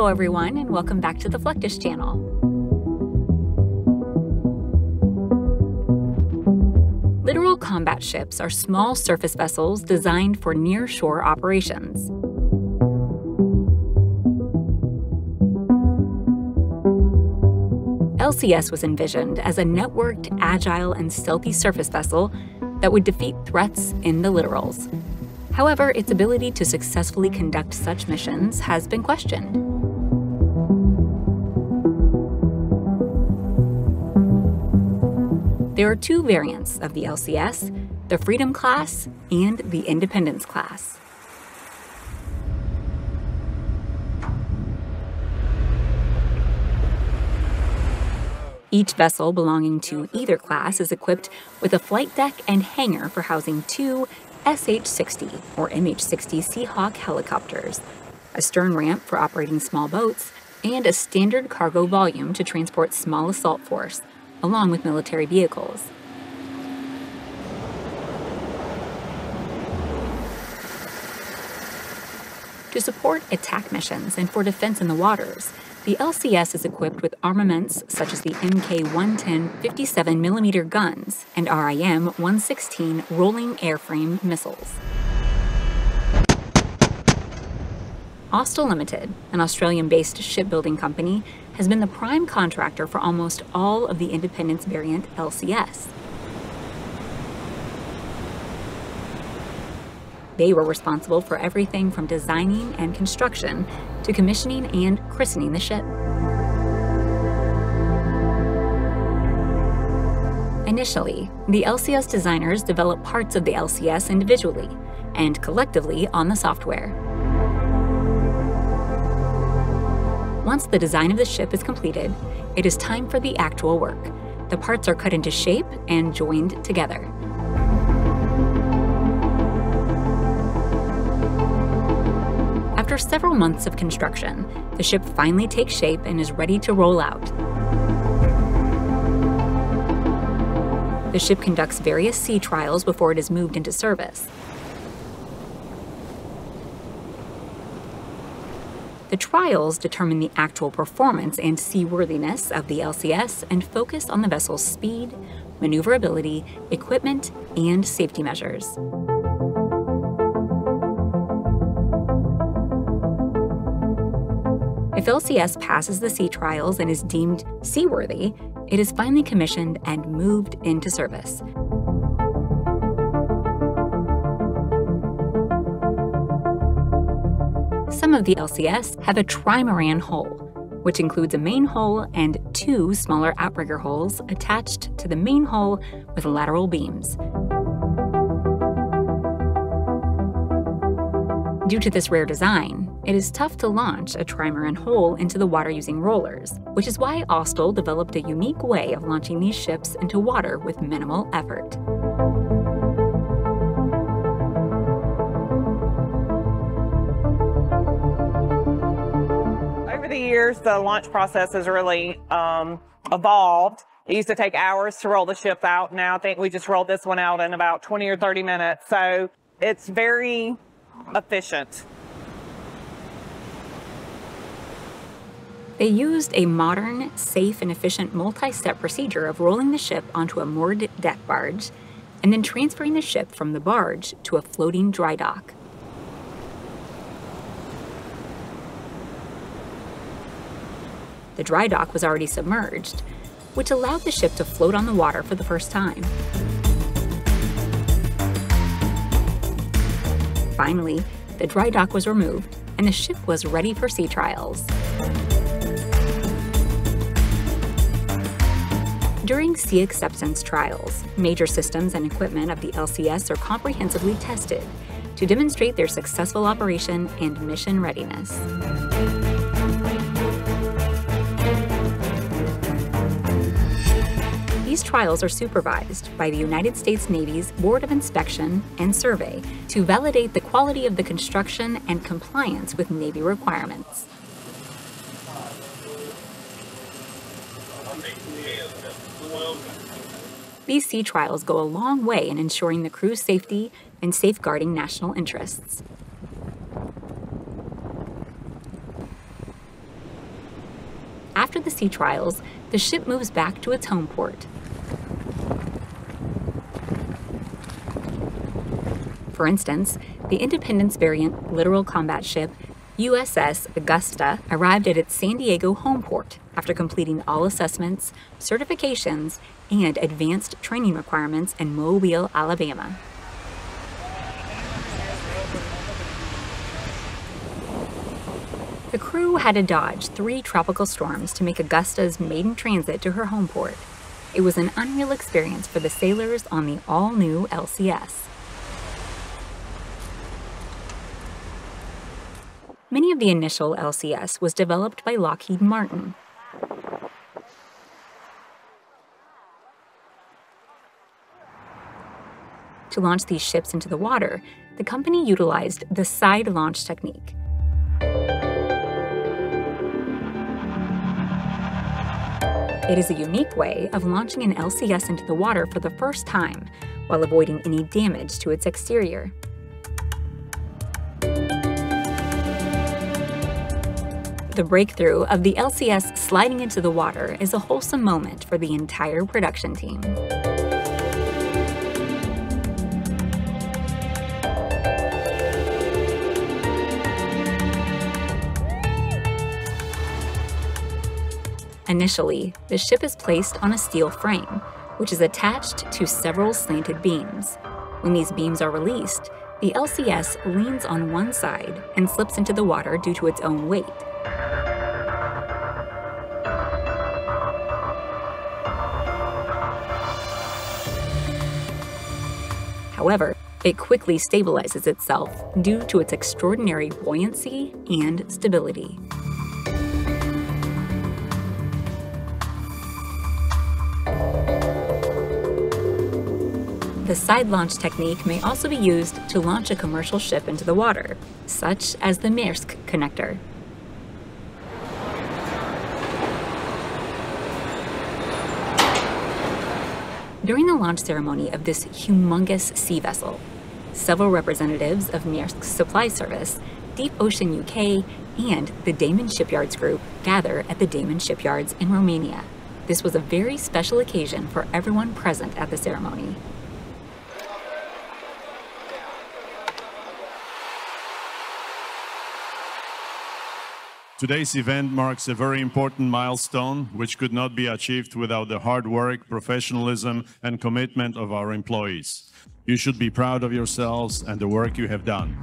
Hello, everyone, and welcome back to the Fluctus channel. Littoral combat ships are small surface vessels designed for near-shore operations. LCS was envisioned as a networked, agile, and stealthy surface vessel that would defeat threats in the littorals. However, its ability to successfully conduct such missions has been questioned. There are two variants of the LCS the Freedom class and the Independence class. Each vessel belonging to either class is equipped with a flight deck and hangar for housing two SH 60 or MH 60 Seahawk helicopters, a stern ramp for operating small boats, and a standard cargo volume to transport small assault force, along with military vehicles. To support attack missions and for defense in the waters, the LCS is equipped with armaments such as the Mk-110 57mm guns and RIM-116 rolling airframe missiles. Austal Limited, an Australian-based shipbuilding company, has been the prime contractor for almost all of the Independence variant LCS. They were responsible for everything from designing and construction to commissioning and christening the ship. Initially, the LCS designers developed parts of the LCS individually and collectively on the software. Once the design of the ship is completed, it is time for the actual work. The parts are cut into shape and joined together. After several months of construction, the ship finally takes shape and is ready to roll out. The ship conducts various sea trials before it is moved into service. The trials determine the actual performance and seaworthiness of the LCS and focus on the vessel's speed, maneuverability, equipment, and safety measures. If LCS passes the sea trials and is deemed seaworthy, it is finally commissioned and moved into service. Some of the LCS have a trimaran hull, which includes a main hull and two smaller outrigger hulls attached to the main hull with lateral beams. Due to this rare design, it is tough to launch a trimaran hull into the water using rollers, which is why Austal developed a unique way of launching these ships into water with minimal effort. The years, the launch process has really um, evolved. It used to take hours to roll the ship out. Now I think we just rolled this one out in about 20 or 30 minutes. So it's very efficient. They used a modern, safe, and efficient multi step procedure of rolling the ship onto a moored deck barge and then transferring the ship from the barge to a floating dry dock. The dry dock was already submerged, which allowed the ship to float on the water for the first time. Finally, the dry dock was removed and the ship was ready for sea trials. During sea acceptance trials, major systems and equipment of the LCS are comprehensively tested to demonstrate their successful operation and mission readiness. These trials are supervised by the United States Navy's Board of Inspection and Survey to validate the quality of the construction and compliance with Navy requirements. These sea trials go a long way in ensuring the crew's safety and safeguarding national interests. After the sea trials, the ship moves back to its home port. For instance, the Independence variant littoral combat ship USS Augusta arrived at its San Diego home port after completing all assessments, certifications, and advanced training requirements in Mobile, Alabama. The crew had to dodge three tropical storms to make Augusta's maiden transit to her home port. It was an unreal experience for the sailors on the all new LCS. Many of the initial LCS was developed by Lockheed Martin. To launch these ships into the water, the company utilized the side launch technique. It is a unique way of launching an LCS into the water for the first time while avoiding any damage to its exterior. The breakthrough of the LCS sliding into the water is a wholesome moment for the entire production team. Initially, the ship is placed on a steel frame, which is attached to several slanted beams. When these beams are released, the LCS leans on one side and slips into the water due to its own weight. However, it quickly stabilizes itself due to its extraordinary buoyancy and stability. The side launch technique may also be used to launch a commercial ship into the water, such as the Maersk connector. During the launch ceremony of this humongous sea vessel, several representatives of Maersk's supply service, Deep Ocean UK, and the Damen Shipyards Group gather at the Damen Shipyards in Romania. This was a very special occasion for everyone present at the ceremony. Today's event marks a very important milestone, which could not be achieved without the hard work, professionalism, and commitment of our employees. You should be proud of yourselves and the work you have done.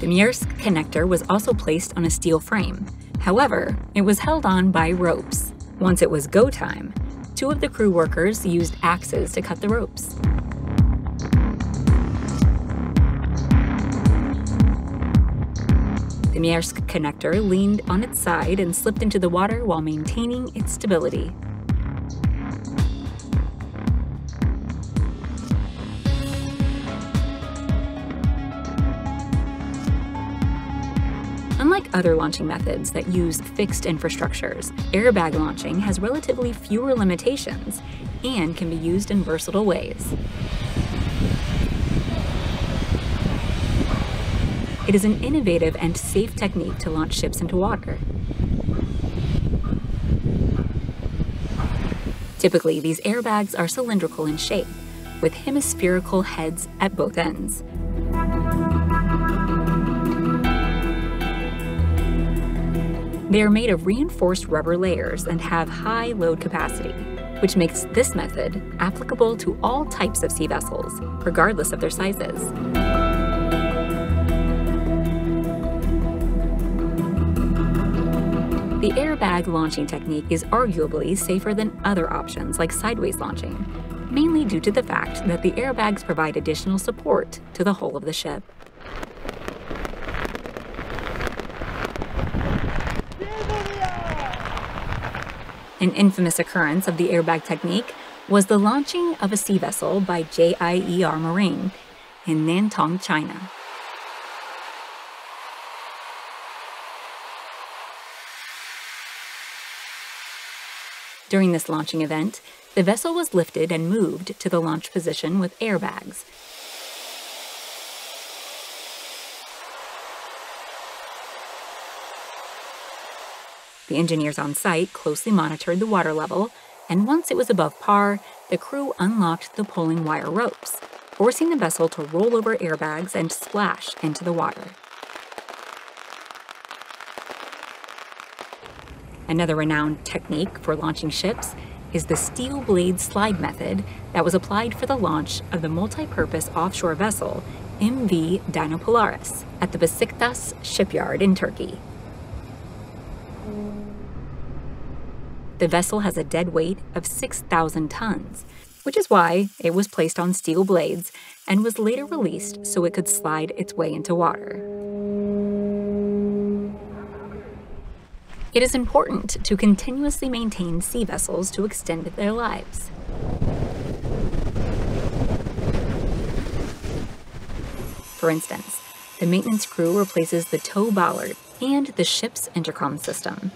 The Maersk connector was also placed on a steel frame. However, it was held on by ropes. Once it was go time, two of the crew workers used axes to cut the ropes. Maersk connector leaned on its side and slipped into the water while maintaining its stability. Unlike other launching methods that use fixed infrastructures, airbag launching has relatively fewer limitations and can be used in versatile ways. It is an innovative and safe technique to launch ships into water. Typically, these airbags are cylindrical in shape, with hemispherical heads at both ends. They are made of reinforced rubber layers and have high load capacity, which makes this method applicable to all types of sea vessels, regardless of their sizes. The airbag launching technique is arguably safer than other options like sideways launching, mainly due to the fact that the airbags provide additional support to the hull of the ship. An infamous occurrence of the airbag technique was the launching of a sea vessel by JIER Marine in Nantong, China. During this launching event, the vessel was lifted and moved to the launch position with airbags. The engineers on site closely monitored the water level, and once it was above par, the crew unlocked the pulling wire ropes, forcing the vessel to roll over airbags and splash into the water. Another renowned technique for launching ships is the steel blade slide method that was applied for the launch of the multi-purpose offshore vessel MV Dina Polaris at the Besiktas shipyard in Turkey. The vessel has a dead weight of 6,000 tons, which is why it was placed on steel blades and was later released so it could slide its way into water. It is important to continuously maintain sea vessels to extend their lives. For instance, the maintenance crew replaces the tow bollard and the ship's intercom system.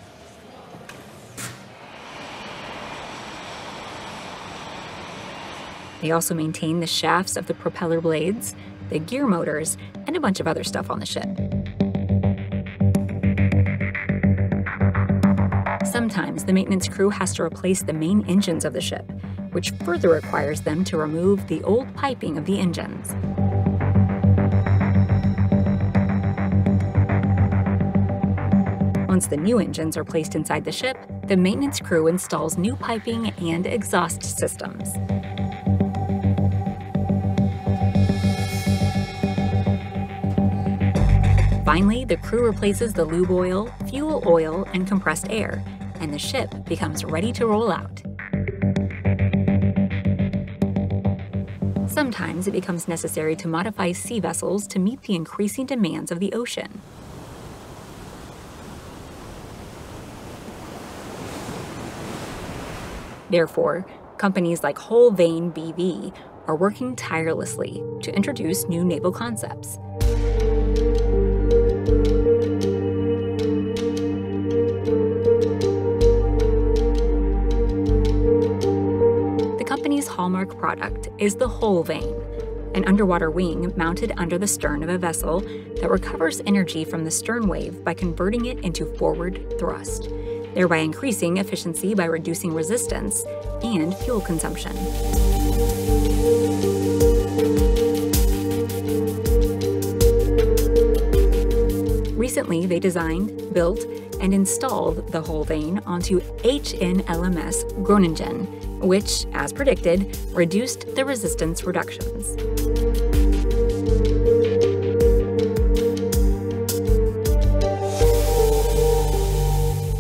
They also maintain the shafts of the propeller blades, the gear motors, and a bunch of other stuff on the ship. The maintenance crew has to replace the main engines of the ship, which further requires them to remove the old piping of the engines. Once the new engines are placed inside the ship, the maintenance crew installs new piping and exhaust systems. Finally, the crew replaces the lube oil, fuel oil, and compressed air, and the ship becomes ready to roll out. Sometimes it becomes necessary to modify sea vessels to meet the increasing demands of the ocean. Therefore, companies like Hull Vane BV are working tirelessly to introduce new naval concepts. Hallmark product is the Hull Vane, an underwater wing mounted under the stern of a vessel that recovers energy from the stern wave by converting it into forward thrust thereby increasing efficiency by reducing resistance and fuel consumption. Recently, they designed, built, and installed the Hull Vane onto HNLMS Groningen, which, as predicted, reduced the resistance reductions.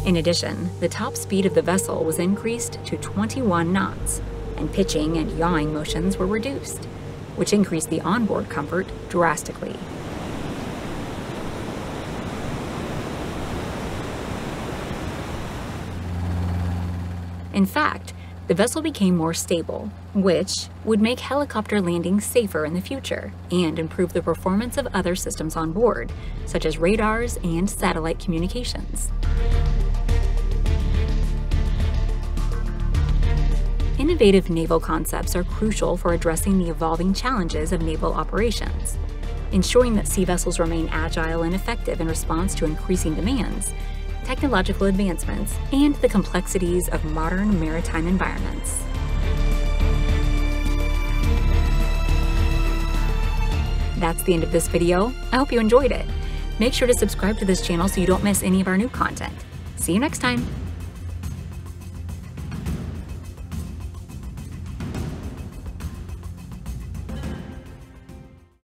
In addition, the top speed of the vessel was increased to 21 knots, and pitching and yawing motions were reduced, which increased the onboard comfort drastically. In fact, the vessel became more stable, which would make helicopter landings safer in the future and improve the performance of other systems on board, such as radars and satellite communications. Innovative naval concepts are crucial for addressing the evolving challenges of naval operations. Ensuring that sea vessels remain agile and effective in response to increasing demands, technological advancements, and the complexities of modern maritime environments. That's the end of this video. I hope you enjoyed it. Make sure to subscribe to this channel so you don't miss any of our new content. See you next time!